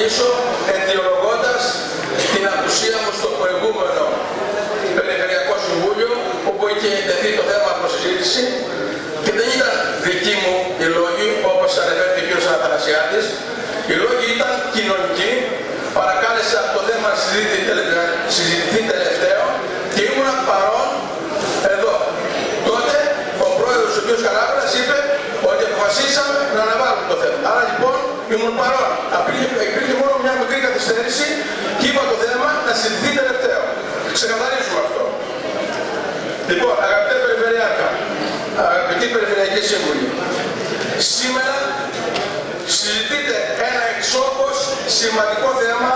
ξεκινήσω αιτιολογώντας την απουσία μου στο προηγούμενο Περιφερειακό Συμβούλιο όπου είχε τεθεί το θέμα από και δεν ήταν δικοί μου οι λόγοι όπως ανεφέρθηκε ο κ. Αθανασιάδης οι λόγοι ήταν κοινωνικοί παρακάλεσα το θέμα να συζητηθεί τελευταίο και ήμουνα παρόν εδώ. Τότε ο πρόεδρος ο κ. Καράβρας είπε ότι αποφασίσαμε να αναβάλουμε το θέμα. Άρα λοιπόν ήμουν παρόν. Υπήρχε μόνο μια μικρή καθυστέρηση και είπα το θέμα να συζητηθεί τελευταίο. Ξεκαθαρίζουμε αυτό. Λοιπόν, αγαπητέ Περιφερειάρχα, αγαπητοί Περιφερειακοί Σύμβουλοι, σήμερα συζητείτε ένα εξόχως σημαντικό θέμα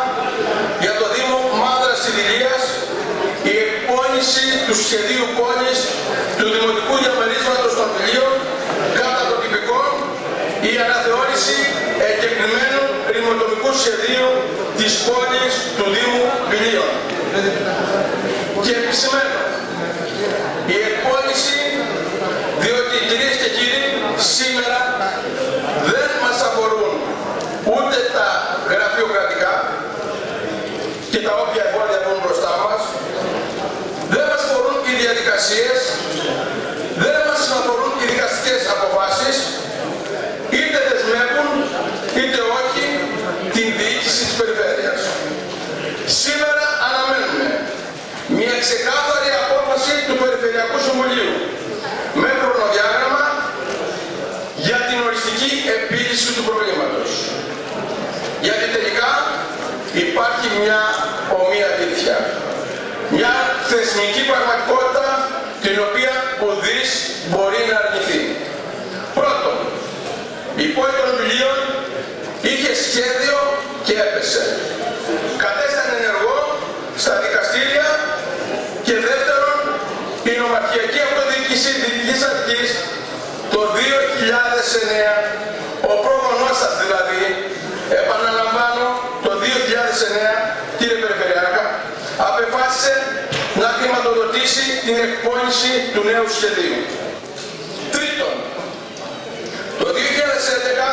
για το Δήμο Μάνδρας Ιδηλίας, η εκπόνηση του σχεδίου πόλης του Δημοτικού Διαμερίσματος των Πηλίων κατά το τυπικό, η αναθεώρηση εγκεκριμένου ρημοτομικού σχεδίου της πόλης του Δήμου Πηλίων. Και επισημένω, η εκπόνηση, διότι κυρίες και κύριοι, σήμερα δεν μας αφορούν ούτε τα γραφειοκρατικά και τα όποια εμπόδια που μπροστά μας, δεν μας αφορούν οι διαδικασίες, δεν μας αφορούν οι δικαστικές αποφάσεις, είτε δεσμεύουν, είτε όχι, την διοίκηση της περιφέρειας. Σήμερα αναμένουμε μια ξεκάθαρη απόφαση του Περιφερειακού Συμβουλίου με χρονοδιάγραμμα για την οριστική επίλυση του προβλήματος. Γιατί τελικά υπάρχει μια ομοία αλήθεια. Μια θεσμική πραγματικότητα την οποία ουδής μπορεί να αρνηθεί. Πρώτον, η πόλη των βιβλίων είχε σχέδιο και έπεσε. Κατέσταν ενεργό στα δικαστήρια και δεύτερον, η νομαρχιακή αυτοδιοίκηση δυτικής αρχής το 2009, ο πρόγονός σας δηλαδή, επαναλαμβάνω, το 2009, κύριε Περιφερειάρχα, απεφάσισε να χρηματοδοτήσει την εκπόνηση του νέου σχεδίου. Τρίτον, το 2011,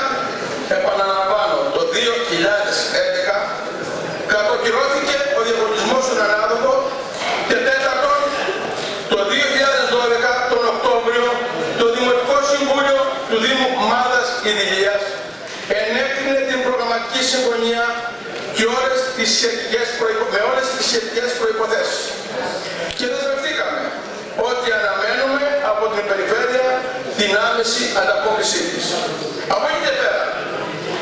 επαναλαμβάνω, το 2011, κατοκυρώθηκε ο διαγωνισμός στον ανάδοχο και τέταρτον, το 2012, τον Οκτώβριο, το Δημοτικό Συμβούλιο του Δήμου Μάδας Ιδηλίας ενέκρινε την προγραμματική συμφωνία και όλες τις σχετικές προϋπο... με όλες τις σχετικές προϋποθέσεις. Και δεσμευτήκαμε ότι αναμένουμε από την περιφέρεια την άμεση ανταπόκρισή της. Από εκεί και πέρα,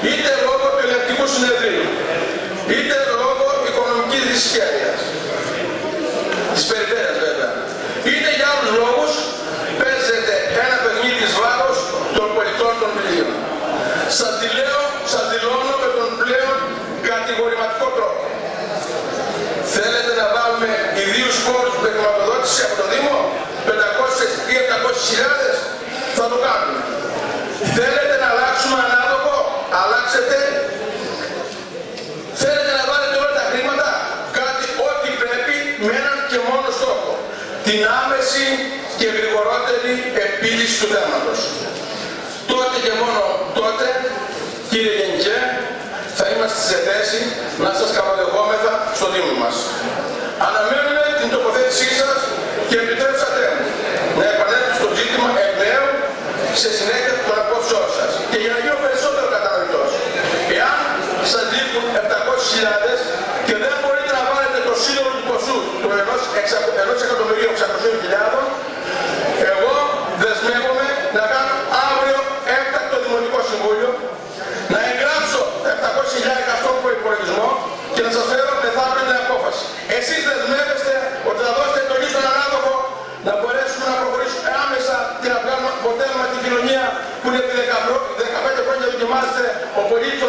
είτε λόγω του ελεκτικού συνεδρίου, είτε λόγω οικονομικής δυσχέρειας, της ιδίους πόρους με χρηματοδότηση από το Δήμο, 500 ή 700 χιλιάδες, θα το κάνουμε. Θέλετε να αλλάξουμε ανάδοχο, αλλάξετε. Θέλετε να βάλετε όλα τα χρήματα, κάτι ό,τι πρέπει με έναν και μόνο στόχο. Την άμεση και γρηγορότερη επίλυση του θέματος. Τότε και μόνο τότε, κύριε Γενικέ, θα είμαστε σε θέση να σας καλοδεχόμεθα στο Δήμο μας. Αναμένουμε την τοποθέτησή σας και επιτρέψατε μου να επανέλθω στο ζήτημα εκ νέου σε συνέχεια των απόψεών σας. Και για να γίνω περισσότερο κατανοητός, εάν σας λείπουν 700.000 και δεν μπορείτε να βάλετε το σύνολο του ποσού του 1.600.000, εγώ δεσμεύομαι να κάνω αύριο έκτακτο Δημοτικό Συμβούλιο, να εγγράψω 700.000 αυτόν τον προϋπολογισμό και να σας φέρω μεθαύριο την απόφαση. Εσείς δεσμεύεστε ότι θα δώσετε εντολή στον ανάδοχο να μπορέσουμε να προχωρήσουμε άμεσα και να βγάλουμε αποτέλεσμα την κοινωνία που είναι επί 15 χρόνια δοκιμάζεται ο πολίτης των πηλίων